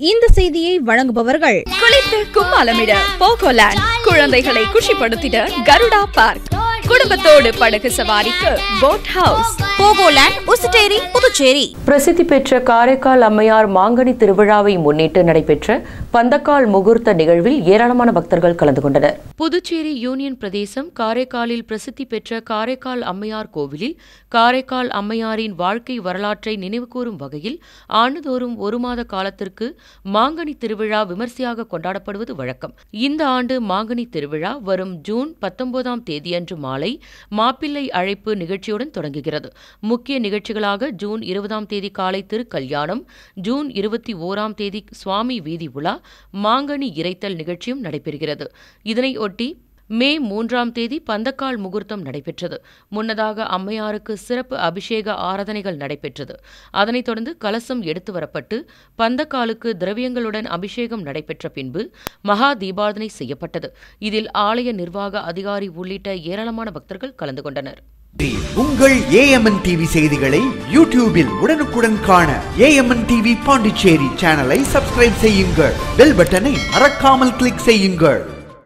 இந்த செய்தியை வழங்குபவர்கள் குளித்து கும்மாலமிட போகோலேண்ட் குழந்தைகளை குஷிப்படுத்திட கருடா பார்க். குடும்பத்தோடு படகு சவாரிக்கு போட் ஹவுஸ் போகோலேண்ட் உசுட்டேரி புதுச்சேரி. பிரசித்தி பெற்ற காரைக்கால் அம்மையார் மாங்கனி திருவிழாவை முன்னிட்டு நடைபெற்ற பந்தக்கால் முகூர்த்த நிகழ்வில் ஏராளமான பக்தர்கள் கலந்து கொண்டனர். புதுச்சேரி யூனியன் பிரதேசம் காரைக்காலில் பிரசித்தி பெற்ற காரைக்கால் அம்மையார் கோவிலில் காரைக்கால் அம்மையாரின் வாழ்க்கை வரலாற்றை நினைவுகூரும் வகையில் ஆண்டுதோறும் ஒரு மாத காலத்திற்கு மாங்கனி திருவிழா விமர்சையாக கொண்டாடப்படுவது வழக்கம். இந்த ஆண்டு மாங்கனி திருவிழா வரும் ஜூன் பத்தொன்பதாம் தேதியன்று மாலை மாப்பிள்ளை அழைப்பு நிகழ்ச்சியுடன் தொடங்குகிறது. முக்கிய நிகழ்ச்சிகளாக ஜூன் இருபதாம் தேதி காலை திருக்கல்யாணம் ஜூன் இருபத்தி ஓராம் தேதி சுவாமி வீதி உலா மாங்கனி இறைத்தல் நிகழ்ச்சியும் நடைபெறுகிறது. இதனையொட்டி மே மூன்றாம் தேதி பந்தக்கால் முகூர்த்தம் நடைபெற்றது. முன்னதாக அம்மையாருக்கு சிறப்பு அபிஷேக ஆராதனைகள் நடைபெற்றது. அதனைத் தொடர்ந்து கலசம் எடுத்து வரப்பட்டு பந்தக்காலுக்கு திரவியங்களுடன் அபிஷேகம் நடைபெற்ற பின்பு மகா தீபாரதனை செய்யப்பட்டது. இதில் ஆலய நிர்வாக அதிகாரி உள்ளிட்ட ஏராளமான பக்தர்கள் கலந்து கொண்டனர். உங்கள் ஏஎம்என் டிவி செய்திகளை யூடியூபில் உடனுக்குடன் காண ஏஎம்என் டிவி பாண்டிச்சேரி சேனலை சப்ஸ்கிரைப் செய்யுங்கள். பெல் பட்டனை மறக்காமல் கிளிக் செய்யுங்கள்.